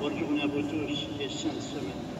Bonne journée à vous tous et sainte semaine.